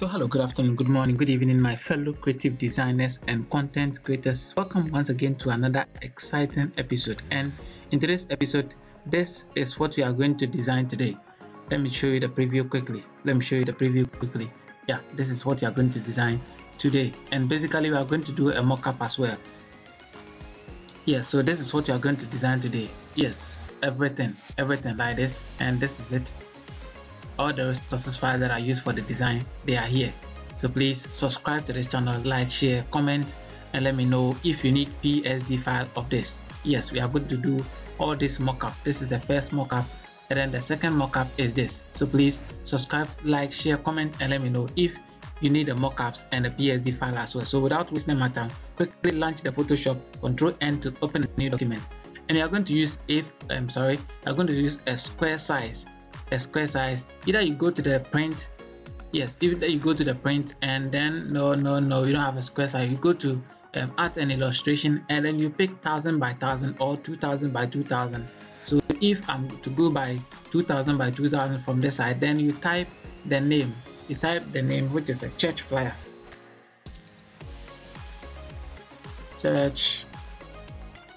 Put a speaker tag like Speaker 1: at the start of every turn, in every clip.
Speaker 1: So hello, good afternoon, good morning, good evening, my fellow creative designers and content creators. Welcome once again to another exciting episode. And in today's episode, this is what we are going to design today. Let me show you the preview quickly. Let me show you the preview quickly. Yeah, this is what you are going to design today. And basically, we are going to do a mock-up as well. Yeah, so this is what you are going to design today. Yes, everything, everything like this. And this is it all the resources files that I use for the design they are here. So please subscribe to this channel like share comment and let me know if you need PSD file of this yes we are going to do all this mockup. This is the first mockup and then the second mockup is this. So please subscribe like share comment and let me know if you need the mockups and the PSD file as well. So without wasting my time quickly launch the Photoshop control N to open a new document. And you are going to use if I'm sorry I'm going to use a square size a square size either you go to the print yes either you go to the print and then no no no you don't have a square size. You go to um, art and illustration and then you pick 1000 by 1000 or 2000 by 2000 so if i'm to go by 2000 by 2000 from this side then you type the name. You type the name which is a church flyer. Church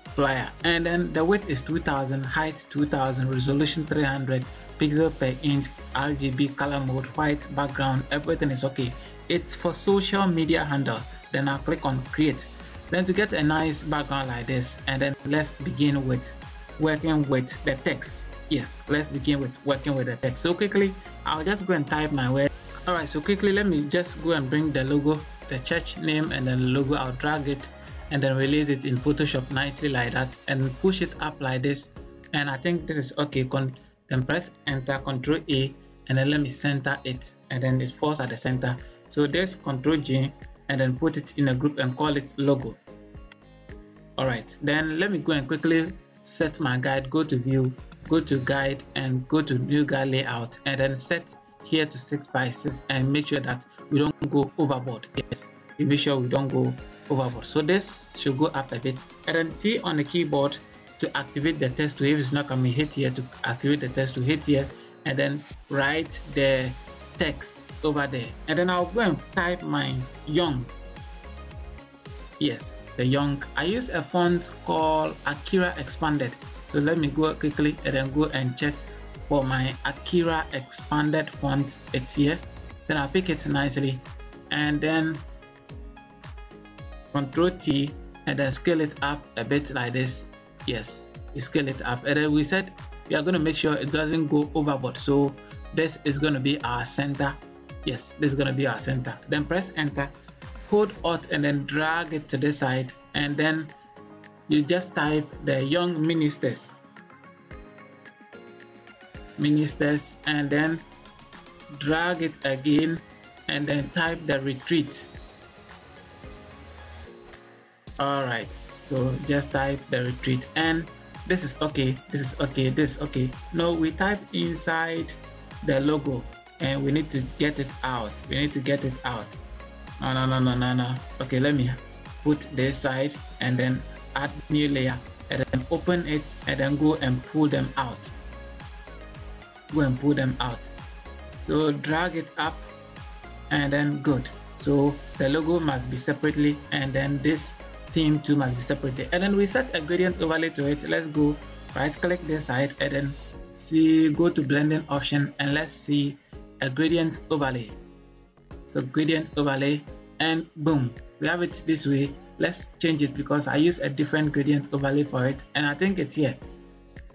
Speaker 1: flyer. And then the width is 2000 height 2000 resolution 300 pixel per inch RGB color mode white background everything is okay. It's for social media handles. Then I'll click on create. Then to get a nice background like this and then let's begin with working with the text. Yes let's begin with working with the text. So quickly I'll just go and type my word. Alright so quickly let me just go and bring the logo the church name and then the logo. I'll drag it and then release it in Photoshop nicely like that and push it up like this. And I think this is okay. Con then press enter control a and then let me center it and then it falls at the center. So this control g and then put it in a group and call it logo. All right then let me go and quickly set my guide go to view go to guide and go to new guide layout and then set here to 6 by 6 and make sure that we don't go overboard. Yes we make sure we don't go overboard. So this should go up a bit. And then t on the keyboard to activate the text to if it's not coming. Hit here to activate the text to hit here and then write the text over there. And then I'll go and type my young. Yes the young. I use a font called Akira expanded. So let me go quickly and then go and check for my Akira expanded font. It's here. Then I'll pick it nicely. And then control T and then scale it up a bit like this yes scale it up. And then we said we are going to make sure it doesn't go overboard. So this is going to be our center. Yes this is going to be our center. Then press enter hold alt and then drag it to the side. And then you just type the young ministers. Ministers and then drag it again and then type the retreat. All right so just type the retreat and this is okay this is okay this is okay. No we type inside the logo and we need to get it out. We need to get it out. No no no no no no. Okay let me put this side and then add new layer and then open it and then go and pull them out. Go and pull them out. So drag it up and then good. So the logo must be separately and then this theme 2 must be separated. And then we set a gradient overlay to it. Let's go right click this side and then see go to blending option and let's see a gradient overlay. So gradient overlay and boom we have it this way. Let's change it because i use a different gradient overlay for it and i think it's here.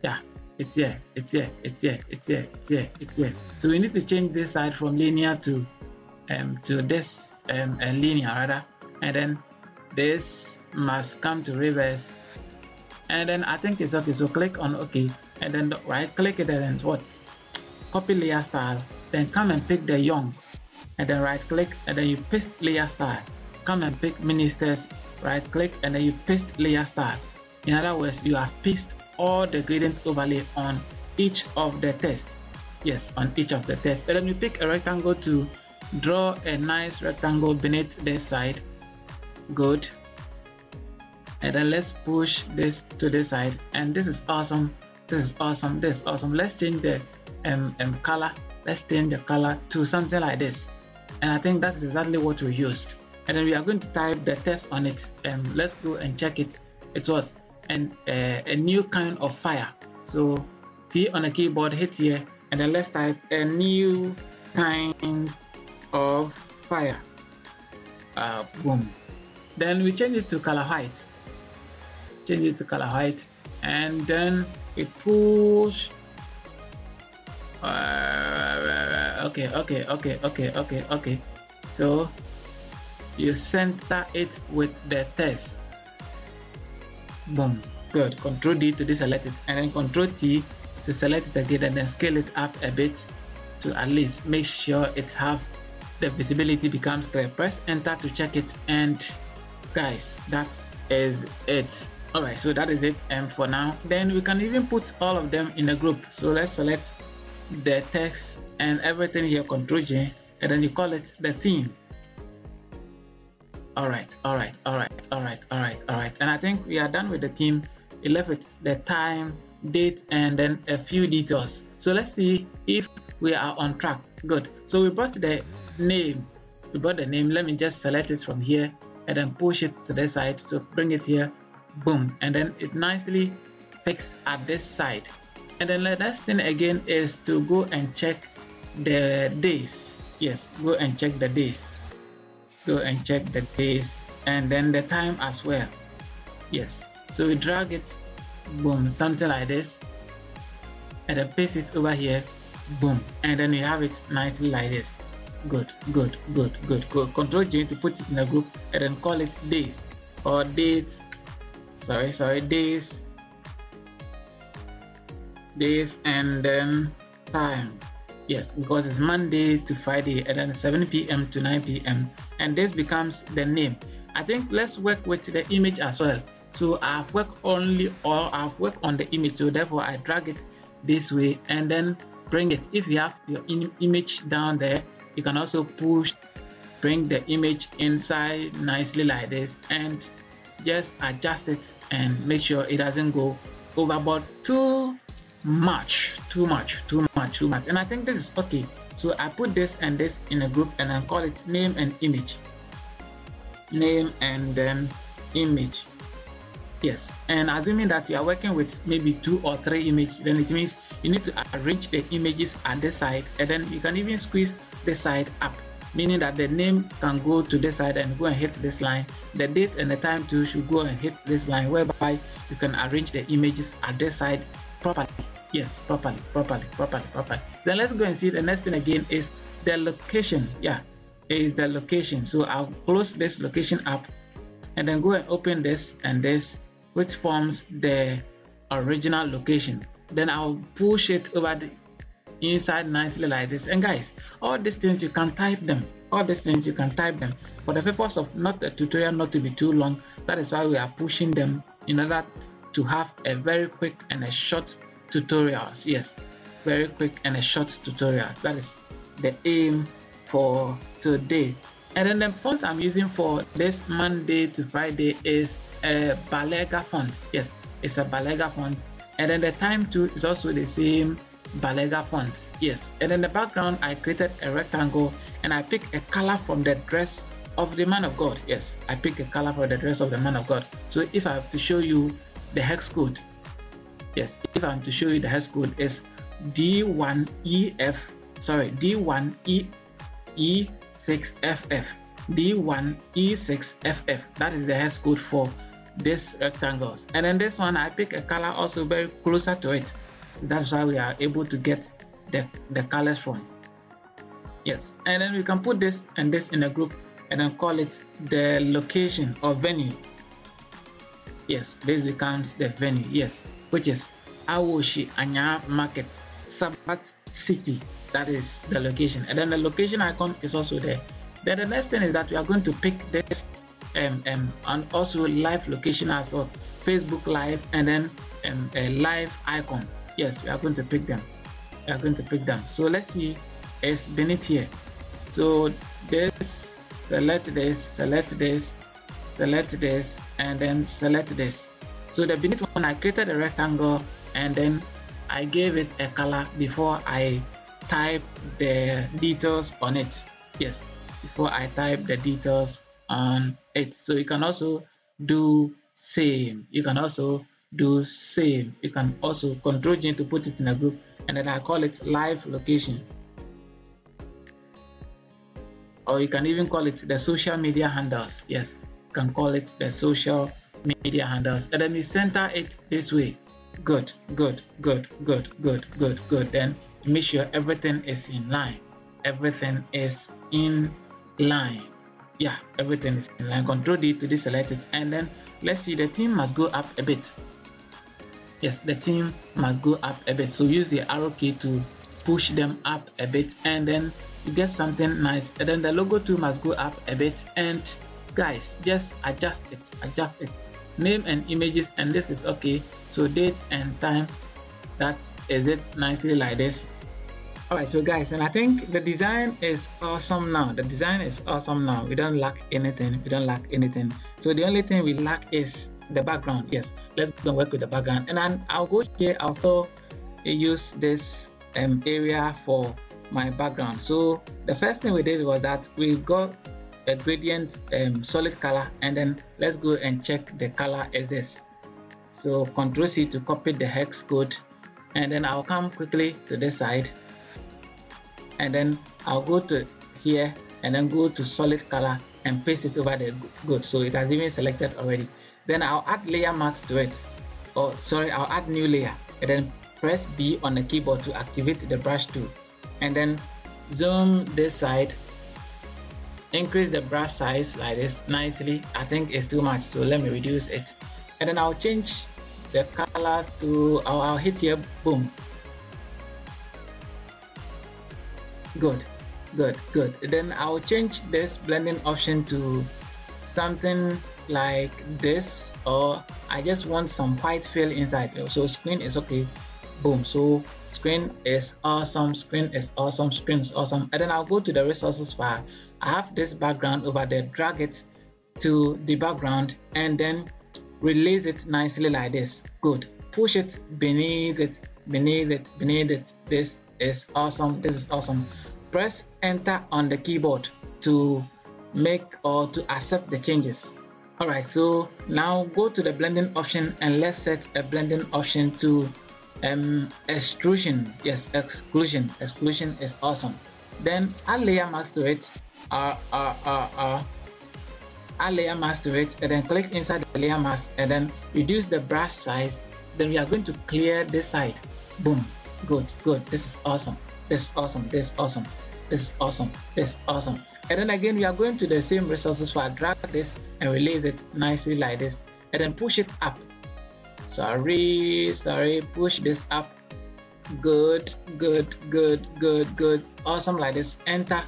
Speaker 1: Yeah it's here it's here it's here it's here it's here it's here. So we need to change this side from linear to um to this um linear rather. And then this must come to reverse. And then I think it's okay so click on OK and then right click it and then what? Copy layer style. Then come and pick the young and then right click and then you paste layer style. Come and pick ministers. Right click and then you paste layer style. In other words you have pasted all the gradient overlay on each of the tests. Yes on each of the tests. And then you pick a rectangle to draw a nice rectangle beneath this side good. And then let's push this to this side. And this is awesome. This is awesome. This is awesome. Let's change the um, um color. Let's change the color to something like this. And I think that's exactly what we used. And then we are going to type the test on it. And um, let's go and check it. It was and uh, a new kind of fire. So T on the keyboard hit here. And then let's type a new kind of fire. Uh, boom then we change it to color white. Change it to color white. And then we push. Uh, okay okay okay okay okay okay. So you center it with the test. Boom. Good. Control d to deselect it. And then control t to select it again and then scale it up a bit to at least make sure it have the visibility becomes clear. Press enter to check it and guys that is it. All right so that is it and for now. Then we can even put all of them in a group. So let's select the text and everything here control j and then you call it the theme. All right all right all right all right all right all right. And i think we are done with the theme. It left with the time date and then a few details. So let's see if we are on track. Good. So we brought the name. We brought the name. Let me just select it from here and then push it to the side. So bring it here boom. And then it's nicely fixed at this side. And then the next thing again is to go and check the days. Yes go and check the days. Go and check the days and then the time as well. Yes so we drag it boom something like this. And then paste it over here boom. And then you have it nicely like this good good good good. Good control j to put it in a group and then call it days or dates. Sorry sorry days. Days and then time. Yes because it's monday to friday and then 7 p.m to 9 p.m and this becomes the name. I think let's work with the image as well. So i've worked only or i've worked on the image so therefore i drag it this way and then bring it. If you have your image down there you can also push bring the image inside nicely like this and just adjust it and make sure it doesn't go overboard too much too much too much too much. And i think this is okay. So i put this and this in a group and i call it name and image. Name and then image. Yes. And assuming that you are working with maybe two or three images then it means you need to arrange the images at the side and then you can even squeeze the side up meaning that the name can go to this side and go and hit this line. The date and the time too should go and hit this line whereby you can arrange the images at this side properly. Yes properly properly properly properly. Then let's go and see the next thing again is the location. Yeah is the location. So i'll close this location up and then go and open this and this which forms the original location. Then I'll push it over the inside nicely like this. And guys all these things you can type them. All these things you can type them. For the purpose of not a tutorial not to be too long that is why we are pushing them in order to have a very quick and a short tutorials. Yes very quick and a short tutorials. That is the aim for today. And then the font i'm using for this monday to friday is a Balega font. Yes, it's a Balega font. And then the time too is also the same Balega font. Yes, and in the background, I created a rectangle and I picked a color from the dress of the man of God. Yes, I picked a color for the dress of the man of God. So if I have to show you the hex code, yes, if I'm to show you the hex code is D1EF, sorry, D1E E6FF. D1E6FF. That is the hex code for these rectangles and then this one I pick a color also very closer to it that's why we are able to get the, the colors from. Yes and then we can put this and this in a group and then call it the location or venue. Yes this becomes the venue yes which is Awoshi Anya Market Sabat City. That is the location. And then the location icon is also there. Then the next thing is that we are going to pick this um, um, and also live location as well. Facebook live and then um, a live icon yes we are going to pick them. We are going to pick them. So let's see. It's beneath here. So this select this select this select this and then select this. So the beneath one i created a rectangle and then i gave it a color before i type the details on it. Yes before I type the details on it. So you can also do same. You can also do same you can also control G to put it in a group and then I call it live location. Or you can even call it the social media handles. Yes you can call it the social media handles. And then you center it this way. Good good good good good good good. Then make sure everything is in line. Everything is in line. Yeah everything is in line. Control d to deselect it. And then let's see the theme must go up a bit yes the team must go up a bit. So use the arrow key to push them up a bit and then you get something nice. And then the logo too must go up a bit. And guys just adjust it adjust it. Name and images and this is okay. So date and time that is it nicely like this. All right so guys and i think the design is awesome now. The design is awesome now. We don't lack anything. We don't lack anything. So the only thing we lack is the background yes. Let's go work with the background. And then i'll go here also use this um, area for my background. So the first thing we did was that we got a gradient um, solid color and then let's go and check the color as this so control c to copy the hex code and then i'll come quickly to this side. And then I'll go to here and then go to solid color and paste it over the good. So it has even selected already then I'll add layer mask to it. Or sorry I'll add new layer. And then press B on the keyboard to activate the brush tool. And then zoom this side. Increase the brush size like this nicely. I think it's too much so let me reduce it. And then I'll change the color to I'll, I'll hit here boom. Good good good. Then I'll change this blending option to something like this or I just want some white fill inside. Oh, so screen is okay. Boom. So screen is awesome. Screen is awesome. Screen is awesome. And then I'll go to the resources file I have this background over there. Drag it to the background and then release it nicely like this. Good. Push it beneath it beneath it beneath it. This is awesome. This is awesome. Press enter on the keyboard to make or to accept the changes all right so now go to the blending option and let's set a blending option to um extrusion. Yes exclusion. Exclusion is awesome. Then add layer mask to it. Uh uh uh uh add layer mask to it and then click inside the layer mask and then reduce the brush size. Then we are going to clear this side. Boom. Good good. This is awesome. This is awesome. This is awesome. This is awesome. This is awesome and then again we are going to the same resources file drag this and release it nicely like this and then push it up. Sorry sorry push this up. Good good good good good. Awesome like this. Enter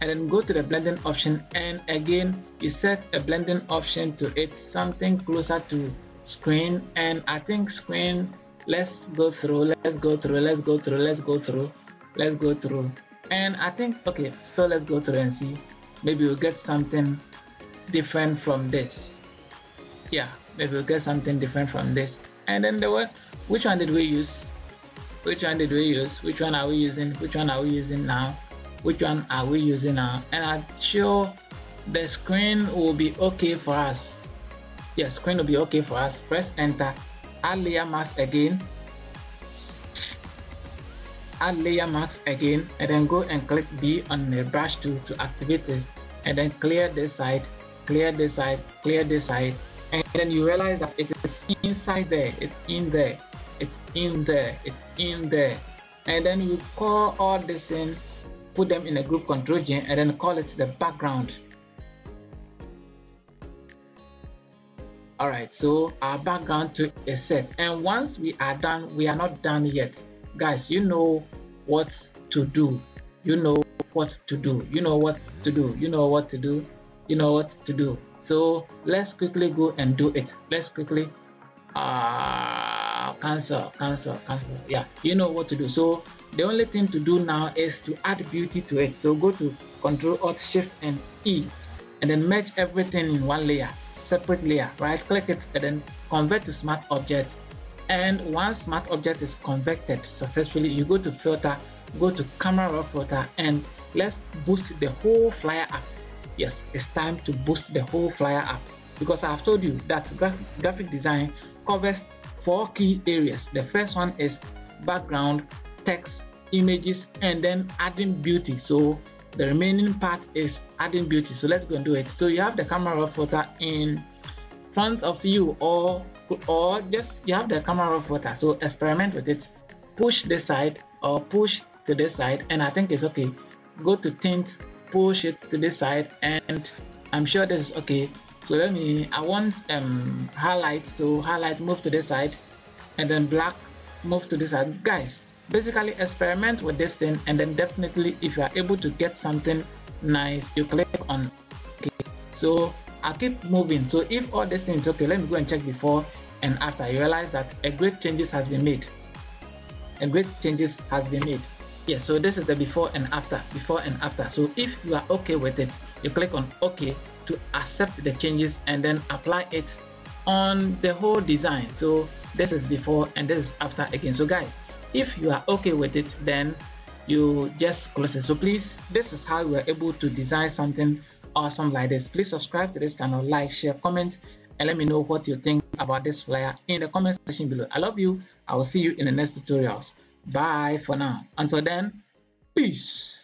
Speaker 1: and then go to the blending option and again you set a blending option to it something closer to screen. And i think screen let's go through let's go through let's go through let's go through let's go through and i think okay so let's go through and see maybe we'll get something different from this. Yeah maybe we'll get something different from this. And then the word which one did we use? Which one did we use? Which one are we using? Which one are we using now? Which one are we using now? And i'm sure the screen will be okay for us. Yes screen will be okay for us. Press enter. Add layer mask again add layer mask again and then go and click B on the brush tool to activate this and then clear this side clear this side clear this side and then you realize that it is inside there it's in there it's in there it's in there. And then you call all this in put them in a group control G and then call it the background. All right so our background to is set. And once we are done we are not done yet guys you know what to do. You know what to do. You know what to do. You know what to do. You know what to do. So let's quickly go and do it. Let's quickly uh cancel cancel cancel. Yeah you know what to do. So the only thing to do now is to add beauty to it. So go to control alt shift and e and then merge everything in one layer separate layer right click it and then convert to smart objects and once smart object is converted successfully you go to filter go to camera raw filter and let's boost the whole flyer up. Yes it's time to boost the whole flyer up. Because i've told you that graphic design covers four key areas. The first one is background text images and then adding beauty. So the remaining part is adding beauty. So let's go and do it. So you have the camera raw filter in front of you or or just you have the camera raw filter so experiment with it. Push this side or push to this side and i think it's okay. Go to tint push it to this side and i'm sure this is okay. So let me i want um highlight. So highlight move to this side and then black move to this side. Guys basically experiment with this thing and then definitely if you are able to get something nice you click on okay. So i'll keep moving. So if all these things okay let me go and check before and after you realize that a great changes has been made. A great changes has been made. Yes so this is the before and after before and after. So if you are okay with it you click on ok to accept the changes and then apply it on the whole design. So this is before and this is after again. So guys if you are okay with it then you just close it. So please this is how we are able to design something awesome like this. Please subscribe to this channel like share comment and let me know what you think about this flyer in the comment section below. I love you. I will see you in the next tutorials. Bye for now. Until then peace